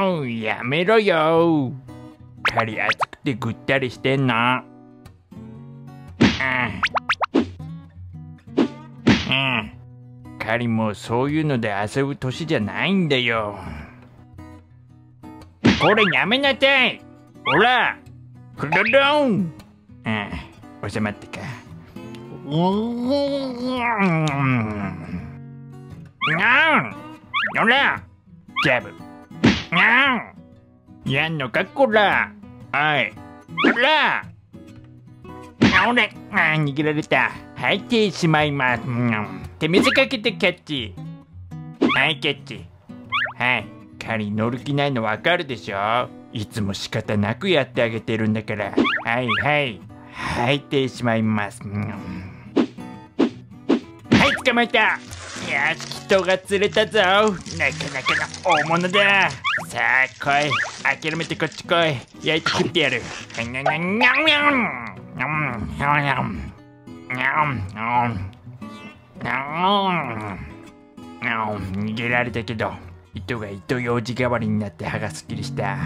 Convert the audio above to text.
おうやめろよ。狩り熱くてぐったりしてんのうん。うん。狩りもそういうので遊ぶ年じゃないんだよ。これやめなさい。ほら。クロロン。うん。収まってか。なん。ほら。ジャブ。なん。やんのかこら。おい。ほら。ほれあ逃げられた。入ってしまいます。うん。手水かけてキャッチ。はいキャッチ。はい。狩り乗る気ないのわかるでしょ。いつも仕方なくやってあげてるんだから。はいはい。入ってしまいます、うん。捕まえた。よし人が釣れたぞ。なかなかの大物だ。さあ来い。諦めてこっち来い。焼いて食ってやる。にゃにゃにゃにゃんにゃんにゃんにゃんにゃんにゃん逃げられたけど糸が糸ようじ代わりになって歯がすっきりした。